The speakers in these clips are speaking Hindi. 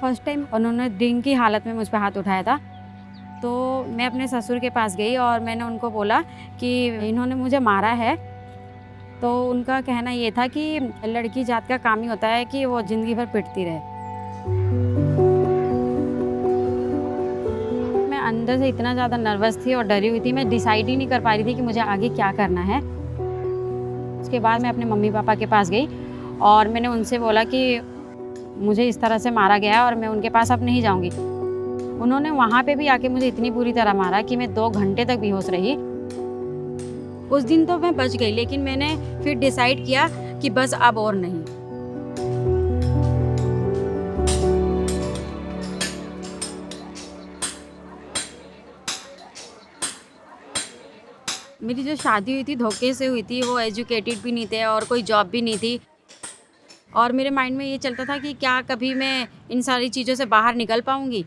फ़र्स्ट टाइम उन्होंने ड्रिंक की हालत में मुझ पर हाथ उठाया था। तो मैं अपने ससुर के पास गई और मैंने उनको बोला कि इन्होंने मुझे मारा है। तो उनका कहना ये था कि लड़की जात का काम ही होता है कि वो ज़िंदगी भर पिटती रहे। मैं अंदर से इतना ज़्यादा नर्वस थी और डरी हुई थी, मैं डिसाइड ही नहीं कर पा रही थी कि मुझे आगे क्या करना है। उसके बाद मैं अपने मम्मी पापा के पास गई और मैंने उनसे बोला कि मुझे इस तरह से मारा गया और मैं उनके पास अब नहीं जाऊँगी। उन्होंने वहाँ पे भी आके मुझे इतनी बुरी तरह मारा कि मैं दो घंटे तक बेहोश रही। उस दिन तो मैं बच गई, लेकिन मैंने फिर डिसाइड किया कि बस अब और नहीं। मेरी जो शादी हुई थी, धोखे से हुई थी, वो एजुकेटेड भी नहीं थे और कोई जॉब भी नहीं थी। और मेरे माइंड में ये चलता था कि क्या कभी मैं इन सारी चीज़ों से बाहर निकल पाऊँगी।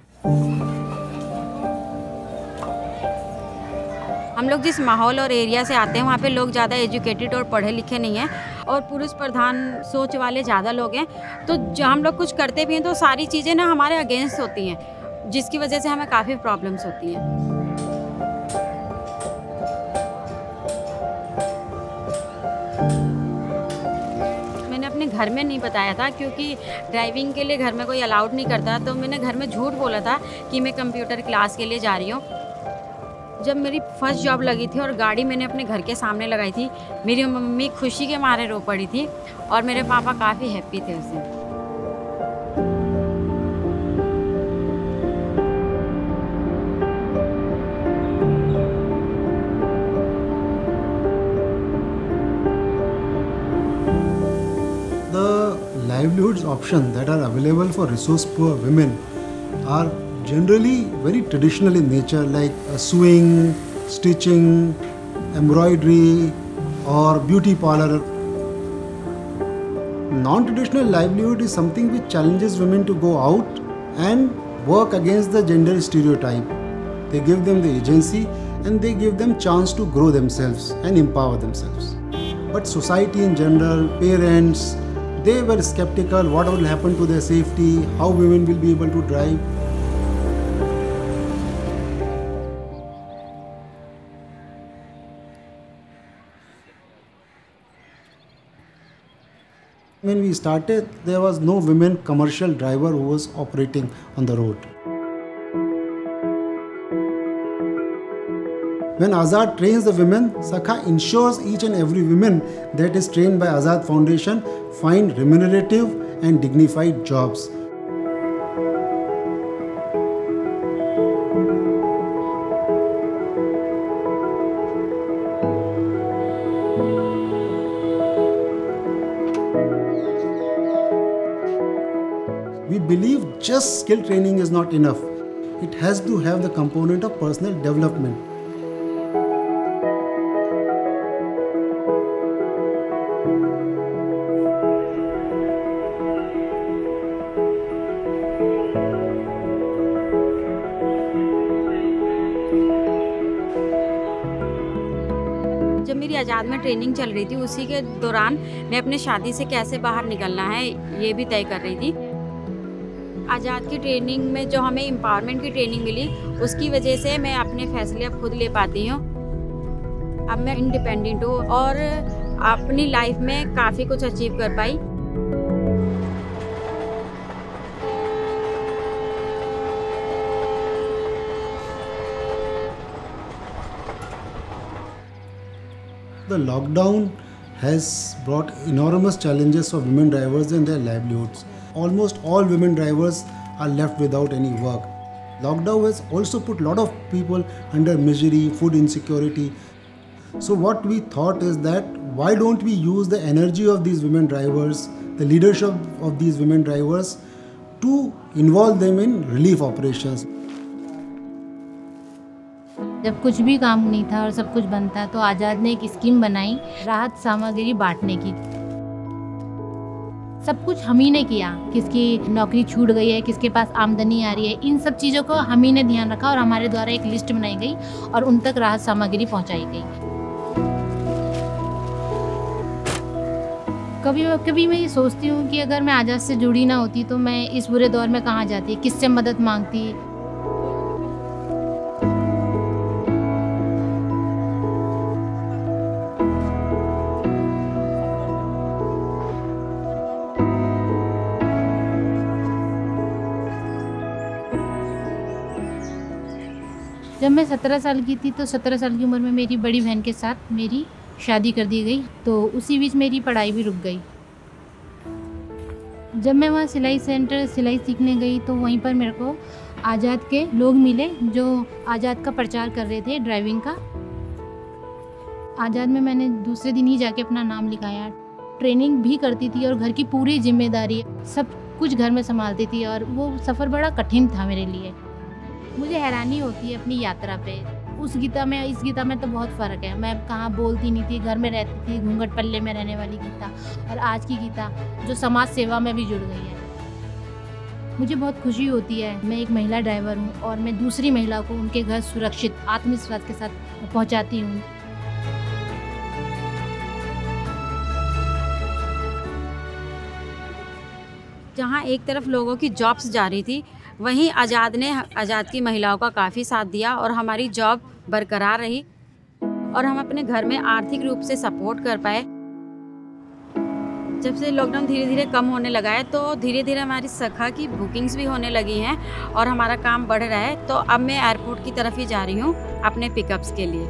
हम लोग जिस माहौल और एरिया से आते हैं, वहाँ पे लोग ज़्यादा एजुकेटेड और पढ़े लिखे नहीं हैं और पुरुष प्रधान सोच वाले ज़्यादा लोग हैं। तो जो हम लोग कुछ करते भी हैं तो सारी चीज़ें ना हमारे अगेंस्ट होती हैं, जिसकी वजह से हमें काफ़ी प्रॉब्लम्स होती हैं। घर में नहीं बताया था क्योंकि ड्राइविंग के लिए घर में कोई अलाउड नहीं करता तो मैंने घर में झूठ बोला था कि मैं कंप्यूटर क्लास के लिए जा रही हूँ। जब मेरी फ़र्स्ट जॉब लगी थी और गाड़ी मैंने अपने घर के सामने लगाई थी, मेरी मम्मी खुशी के मारे रो पड़ी थी और मेरे पापा काफ़ी हैप्पी थे उस दिन। Options that are available for resource poor women are generally very traditional in nature like uh, sewing, stitching, embroidery or beauty parlor. Non-traditional livelihood is something which challenges women to go out and work against the gender stereotype. They give them the agency and they give them chance to grow themselves and empower themselves. But society in general, parents, they were skeptical what will happen to their safety, how women will be able to drive. When we started, there was no women commercial driver who was operating on the road. When Azad trains the women, Sakha ensures each and every woman that is trained by Azad Foundation find remunerative and dignified jobs. We believe just skill training is not enough. It has to have the component of personal development. मेरी आज़ाद में ट्रेनिंग चल रही थी, उसी के दौरान मैं अपने शादी से कैसे बाहर निकलना है, ये भी तय कर रही थी। आज़ाद की ट्रेनिंग में जो हमें एम्पावरमेंट की ट्रेनिंग मिली, उसकी वजह से मैं अपने फैसले अब खुद ले पाती हूँ। अब मैं इंडिपेंडेंट हूँ और अपनी लाइफ में काफ़ी कुछ अचीव कर पाई। The lockdown has brought enormous challenges for women drivers and their livelihoods. Almost all women drivers are left without any work. Lockdown has also put a lot of people under misery, food insecurity. So, what we thought is that why don't we use the energy of these women drivers, the leadership of these women drivers, to involve them in relief operations? जब कुछ भी काम नहीं था और सब कुछ था तो आज़ाद ने एक स्कीम बनाई, राहत सामग्री बांटने की। सब कुछ हम ही ने किया, किसकी नौकरी छूट गई है, किसके पास आमदनी आ रही है, इन सब चीज़ों को हम ही ने ध्यान रखा और हमारे द्वारा एक लिस्ट बनाई गई और उन तक राहत सामग्री पहुंचाई गई। कभी कभी मैं ये सोचती हूँ कि अगर मैं आज़ाद से जुड़ी ना होती तो मैं इस बुरे दौर में कहाँ जाती, किससे मदद मांगती जब मैं सत्रह साल की थी तो सत्रह साल की उम्र में मेरी बड़ी बहन के साथ मेरी शादी कर दी गई तो उसी बीच मेरी पढ़ाई भी रुक गई। जब मैं वहाँ सिलाई सेंटर, सिलाई सीखने गई तो वहीं पर मेरे को आज़ाद के लोग मिले, जो आज़ाद का प्रचार कर रहे थे ड्राइविंग का। आज़ाद में मैंने दूसरे दिन ही जाके अपना नाम लिखाया। ट्रेनिंग भी करती थी और घर की पूरी ज़िम्मेदारी, सब कुछ घर में संभालती थी और वो सफ़र बड़ा कठिन था मेरे लिए। मुझे हैरानी होती है अपनी यात्रा पे। उस गीता में, इस गीता में तो बहुत फ़र्क है। मैं कहाँ बोलती नहीं थी, घर में रहती थी, घूंघट पल्ले में रहने वाली गीता और आज की गीता, जो समाज सेवा में भी जुड़ गई है। मुझे बहुत खुशी होती है। मैं एक महिला ड्राइवर हूँ और मैं दूसरी महिला को उनके घर सुरक्षित, आत्मविश्वास के साथ पहुँचाती हूँ। जहाँ एक तरफ़ लोगों की जॉब्स जा रही थी वहीं आज़ाद ने आज़ाद की महिलाओं का काफ़ी साथ दिया और हमारी जॉब बरकरार रही और हम अपने घर में आर्थिक रूप से सपोर्ट कर पाए। जब से लॉकडाउन धीरे धीरे कम होने लगा है तो धीरे धीरे हमारी सखा की बुकिंग्स भी होने लगी हैं और हमारा काम बढ़ रहा है। तो अब मैं एयरपोर्ट की तरफ़ ही जा रही हूँ अपने पिकअप्स के लिए।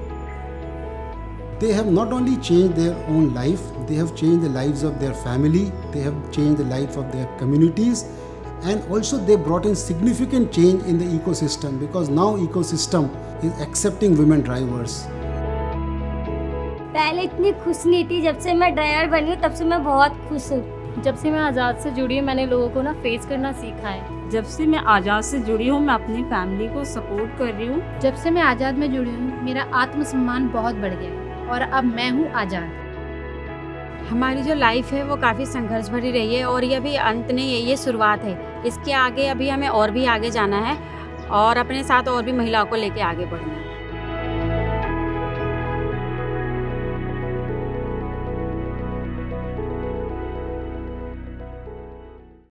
They have not only changed their own life, they have changed the lives of their family, they have changed the life of their communities, and also they brought in significant change in the ecosystem because now ecosystem is accepting women drivers. पहले इतनी खुश नहीं थी जब से मैं ड्राइवर बनी हूँ तब से मैं बहुत खुश हूँ। जब से मैं आज़ाद से जुड़ी हूँ मैंने लोगों को ना फेस करना सीखा है। जब से मैं आज़ाद से जुड़ी हूँ मैं अपनी फैमिली को सपोर्ट कर रही हूँ। जब से मैं आज़ाद में जुड़ी हूँ मेरा आत्मसम्मान बहुत बढ़ गया है और अब मैं हूँ आज़ाद। हमारी जो लाइफ है वो काफ़ी संघर्ष भरी रही है और ये अभी अंत नहीं है ये शुरुआत है। इसके आगे अभी हमें और भी आगे जाना है और अपने साथ और भी महिलाओं को लेके आगे बढ़ना है।